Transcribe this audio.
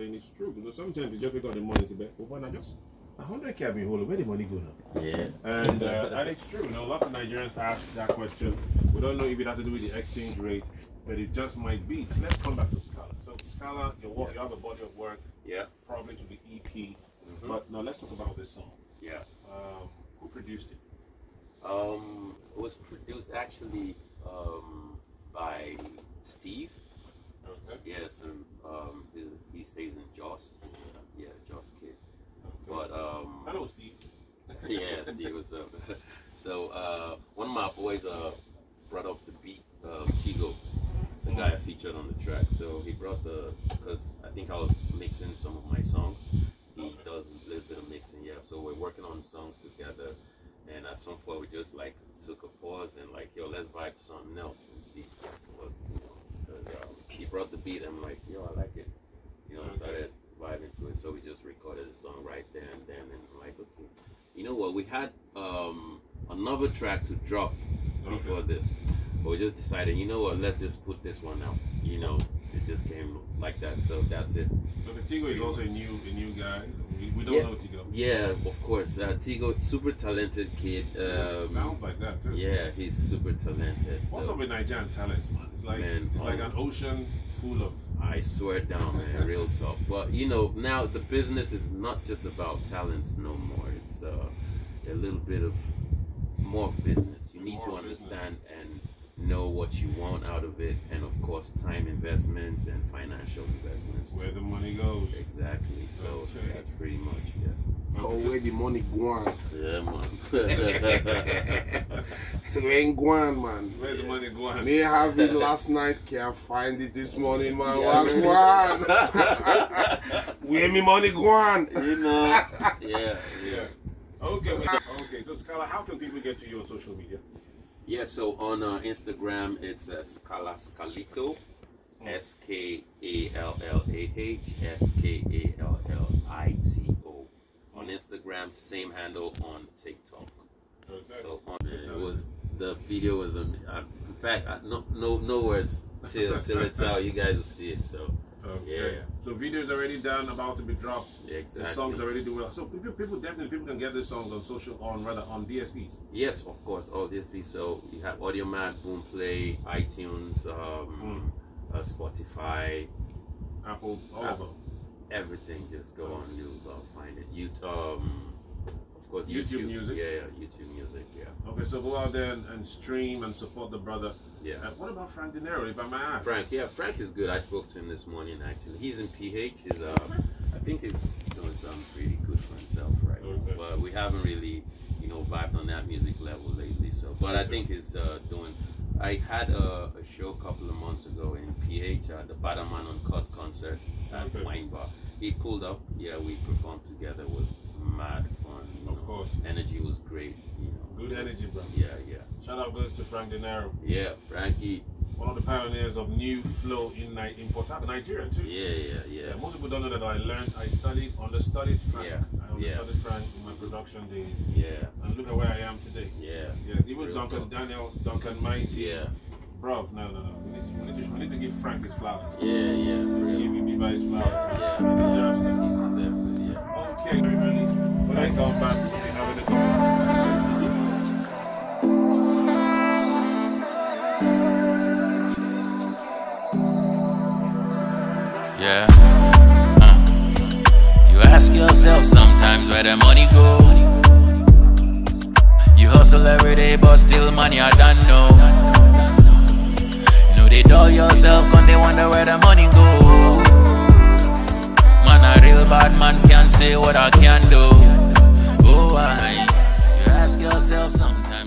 saying it's true because sometimes you just because the money is a bit, but when I just a hundred k me hold where the money go now? Yeah. And uh, and it's true. You know, lots of Nigerians ask that question. We don't know if it has to do with the exchange rate, but it just might be. So let's come back to Skallah. So Skallah, your work, you have a body of work, Yeah. probably to the EP. Mhm. But now let's talk about this song. Yeah. Um, who produced it? Um, it was produced actually um, by Steve. Okay. Yes, and um, his, he stays in Jos. Yeah, Jos Kid. okay. But um, Hello, Steve. yeah, Steve was up. so uh, one of my boys uh, brought up the beat, uh, Tigo, the guy I featured on the track. So he brought the because I think I was mixing some of my songs. He Okay. does a little bit of mixing, yeah. So we're working on songs together, and at some point we just like took a pause and like, yo, let's vibe to something else and see what you know. Because um, he brought the beat, I'm like, yo, I like it. You know, Okay. started vibing to it. So we just recorded the song right there and then, and I'm like, okay. You know what? We had um, another track to drop before this, but we just decided, you know what? Let's just put this one out. You know, just came like that. So that's it. So the Tigo is also a new a new guy. We, we don't Yeah. know Tigo. Yeah, of course. Uh, Tigo, super talented kid. Um, Sounds like that too. yeah, he's super talented. What's so up with Nigerian talent, man? It's like Man, it's like um, an ocean full of. I swear down, man, real talk. But you know, now the business is not just about talent no more. It's uh, a little bit of more business. You need to More business. understand and know what you want out of it, and of course, time investments and financial investments. Where the money goes. Exactly. So Okay. that's pretty much yeah. Oh, where the money gone? Yeah, man. We ain't gone, man. Where's the money going? Me have it last night, can't find it this morning, man. Yeah, What's man. gone? Where me money gone? you know. Yeah. Yeah. Yeah. Okay. Okay. So Skallah, how can people get to you on social media? Yeah, so on uh, Instagram, it's uh, Skallah Skallito, S K A L L A H S K A L L I T O. On Instagram, same handle on TikTok. Okay. So on, it was the video was um, uh, in fact uh, no no no words till till it's out. You guys will see it. So Okay. Yeah. So videos already done, about to be dropped. yeah, The exactly. songs already doing well. So people, people definitely people can get the songs on social, on rather on DSPs. Yes, of course. All be so. You have Audiomack, Boomplay, iTunes, um, uh, Spotify, Apple, all Ah. of them. everything. Just go on you uh, find it. You um, of course YouTube Music? Yeah, yeah, YouTube Music. Yeah, Okay, so go out there and, and stream and support the brother. Yeah. Uh, what about Frank Dnero, if I may ask? Frank, yeah, Frank is good. I spoke to him this morning. Actually, he's in PH. He's uh, I think he's doing something pretty good for himself right now. Okay. But we haven't really, you know, vibed on that music level lately. So, but I think he's uh, doing. I had a, a show a couple of months ago in PH, uh, the Badaman Uncut concert at Okay. Wine Bar. He pulled up. Yeah, we performed together. It was mad fun. Of know. course was great. You know. Good energy, bro. Yeah, yeah, Shout out goes to Frank Dnero, yeah. Frankie. one of the pioneers of new flow in, in Port Harcourt, Nigeria too. Yeah, yeah, Yeah, yeah. most people don't know that I learned, I studied, understudied Frank. Yeah, I understudied Frank in my production days. Yeah, And look at where I am today. yeah. Yeah, even Real Duncan talk. Daniels, Duncan Mighty. Yeah, Bro, no, no, no. We need, to, we, need to, we need to give Frank his flowers. yeah, yeah. We Give Real. him Biba his flowers. Yeah. He deserves them. Definitely, yeah. Okay, everybody. When I come back, Yeah. Uh. You ask yourself sometimes where the money go. You hustle every day, but still money I don't know. No, they dull yourself, when they wonder where the money go. Man, a real bad man can't say what I can do. Oh, I. You ask yourself sometimes.